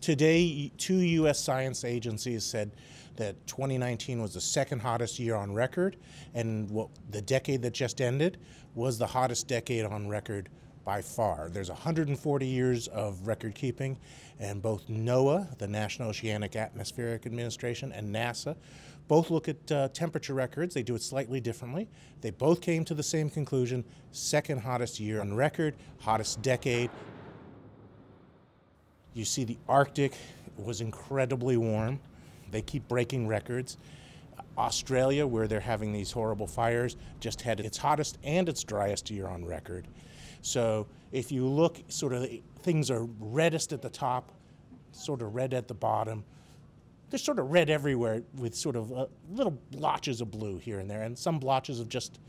Today, two U.S. science agencies said that 2019 was the second hottest year on record, and what the decade that just ended was the hottest decade on record by far. There's 140 years of record keeping, and both NOAA, the National Oceanic Atmospheric Administration, and NASA both look at uh, temperature records. They do it slightly differently. They both came to the same conclusion second hottest year on record, hottest decade. You see, the Arctic was incredibly warm. They keep breaking records. Australia, where they're having these horrible fires, just had its hottest and its driest year on record. So if you look, sort of things are reddest at the top, sort of red at the bottom. They're sort of red everywhere with sort of uh, little blotches of blue here and there, and some blotches of just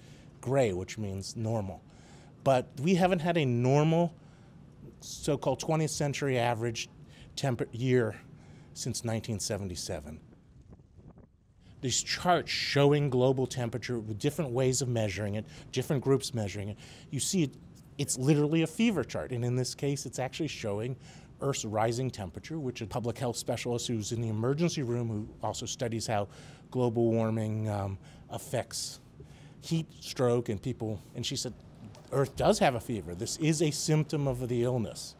gray, which means normal. But we haven't had a normal so called 20th century average year since 1977. These charts showing global temperature with different ways of measuring it, different groups measuring it. You see, it, it's literally a fever chart, and in this case, it's actually showing Earth's rising temperature, which a public health specialist who's in the emergency room who also studies how global warming um, affects heat stroke and people. And she said, Earth does have a fever. This is a symptom of the illness.